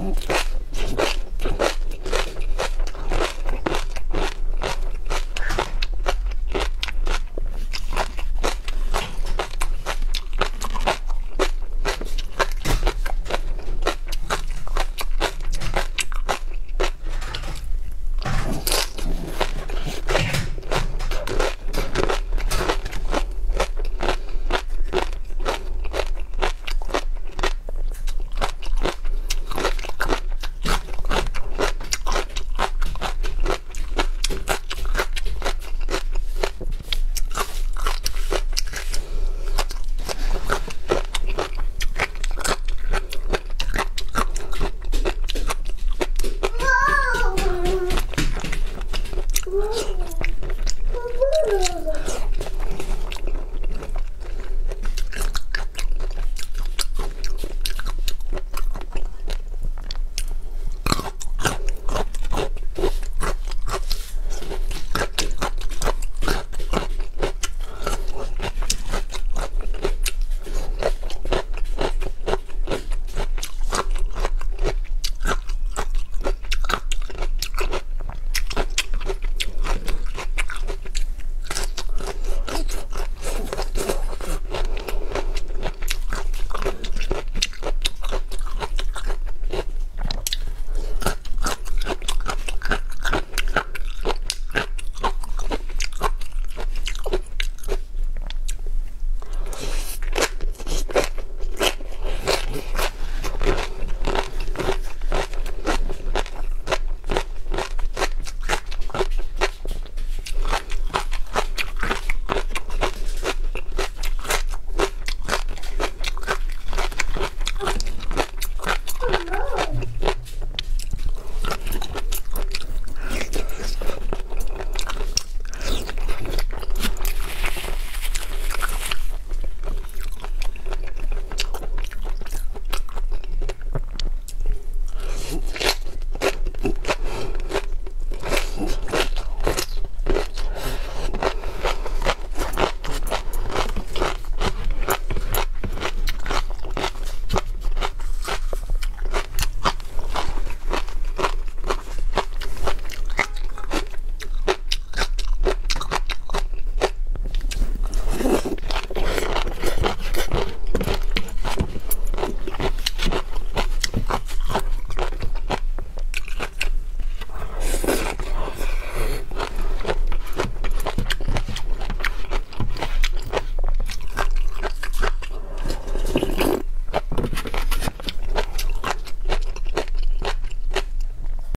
Okay.